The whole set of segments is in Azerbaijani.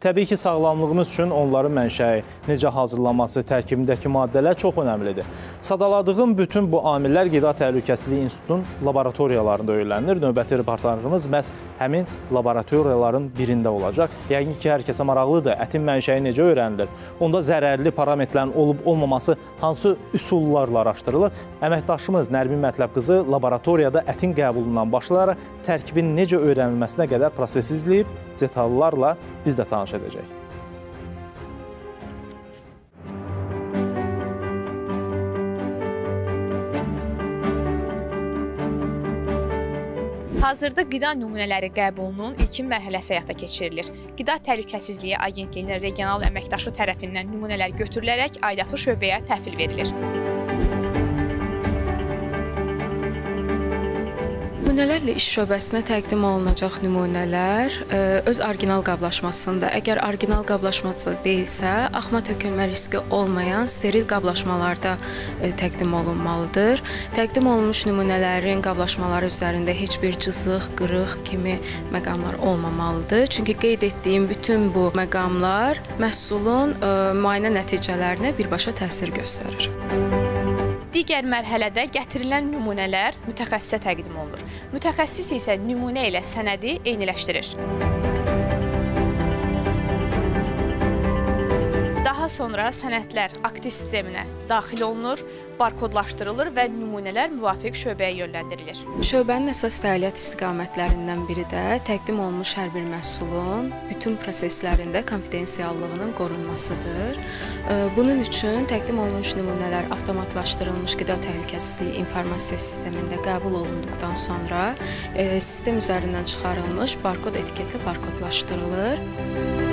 Təbii ki, sağlamlığımız üçün onların mənşəyi, necə hazırlanması, tərkibindəki maddələr çox önəmlidir. Sadaladığım bütün bu amillər Qida Təhlükəsizliyi İnstitutunun laboratoriyalarında öyrənilir. Növbəti reportajımız məhz həmin laboratoriyaların birində olacaq. Yəqin ki, hər kəsə maraqlıdır, ətin mənşəyi necə öyrənilir? Onda zərərli parametrlərin olub-olmaması hansı üsullarla araşdırılır? Əməkdaşımız Nərmin Mətləb qızı laboratoriyada ətin qəbulundan başlayaraq tərkibin necə öyrənilməsinə qədər proses izləyib, detallarla biz də tanış edəcək. Hazırda qida nümunələri qəbulunun ilkin mərhələsi həyata keçirilir. Qida Təhlükəsizliyi Agentliyinin regional əməkdaşı tərəfindən nümunələr götürülərək aidiyyatı şöbəyə təhvil verilir. Nümunələrlə iş şöbəsinə təqdim olunacaq nümunələr ə, öz orijinal qablaşmasında, əgər orijinal qablaşması deyilsə, axma tökülmə riski olmayan steril qablaşmalarda ə, təqdim olunmalıdır. Təqdim olunmuş nümunələrin qablaşmaları üzərində heç bir cızıq, qırıq kimi məqamlar olmamalıdır. Çünki qeyd etdiyim bütün bu məqamlar məhsulun ə, müayinə nəticələrinə birbaşa təsir göstərir. Digər mərhələdə gətirilən nümunələr mütəxəssisə təqdim olunur. Mütəxəssis isə nümunə ilə sənədi eyniləşdirir. Sonra sənədlər aktiv sisteminə daxil olunur, barkodlaşdırılır və nümunələr müvafiq şöbəyə yönləndirilir. Şöbənin əsas fəaliyyət istiqamətlərindən biri də təqdim olunmuş hər bir məhsulun bütün proseslərində konfidensiallığının qorunmasıdır. Bunun üçün təqdim olunmuş nümunələr avtomatlaşdırılmış qida təhlükəsizliyi informasiya sistemində qəbul olunduqdan sonra sistem üzərindən çıxarılmış barkod etiketli barkodlaşdırılır.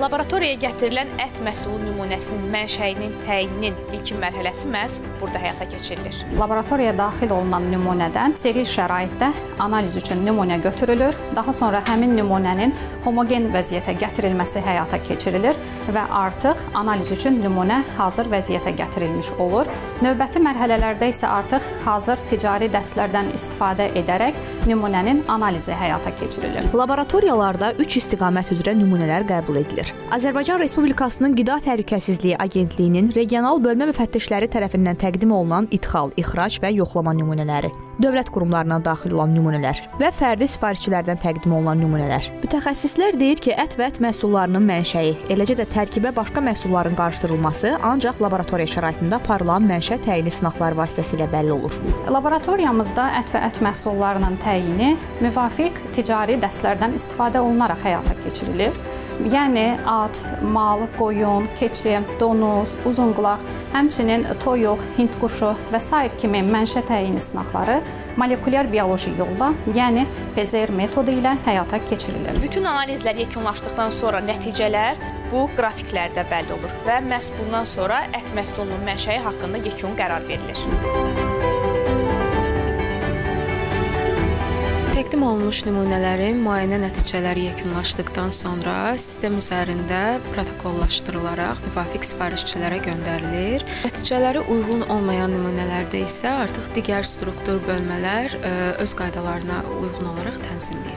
Laboratoriyaya gətirilən ət məhsulu nümunəsinin mənşəyinin təyininin ilkin mərhələsi məhz burada həyata keçirilir. Laboratoriyaya daxil olunan nümunədən steril şəraitdə analiz üçün nümunə götürülür. Daha sonra həmin nümunənin homogen vəziyyətə gətirilməsi həyata keçirilir və artıq analiz üçün nümunə hazır vəziyyətə gətirilmiş olur. Növbəti mərhələlərdə isə artıq hazır ticari dəstlərdən istifadə edərək nümunənin analizi həyata keçirilir. Laboratoriyalarda 3 istiqamət üzrə nümunələr qəbul edilir. Azərbaycan Respublikasının Qida Təhlükəsizliyi Agentliyinin regional bölmə müfəttişləri tərəfindən təqdim olunan idxal, ixrac və yoxlama nümunələri, dövlət qurumlarına daxil olan nümunələr və fərdi sifarişçilərdən təqdim olunan nümunələr. Mütəxəssislər deyir ki, ət və ət məhsullarının mənşəyi, eləcə də tərkibə başqa məhsulların qarışdırılması ancaq laboratoriya şəraitində aparılan mənşə təyini sınaqları vasitəsilə bəlli olur. Laboratoriyamızda ət və ət məhsullarının təyini müvafiq ticari dəstlərdən istifadə olunaraq həyata keçirilir. Yəni at, mal, qoyun, keçi, donuz, uzunqulaq, həmçinin toyuq, hind quşu və sair kimi mənşə təyini sınaqları molekulyar bioloji yolla, yəni PCR metodu ilə həyata keçirilir. Bütün analizlər yekunlaşdıqdan sonra nəticələr bu qrafiklərdə bəlli olur və məhz bundan sonra ət məhsulunun mənşəyi haqqında yekun qərar verilir. Təqdim olunmuş nümunələrin müayinə nəticələri yekunlaşdıqdan sonra sistem üzərində protokollaşdırılaraq müvafiq sifarişçilərə göndərilir. Nəticələri uyğun olmayan nümunələrdə isə artıq digər struktur bölmələr öz qaydalarına uyğun olaraq tənzimləyir.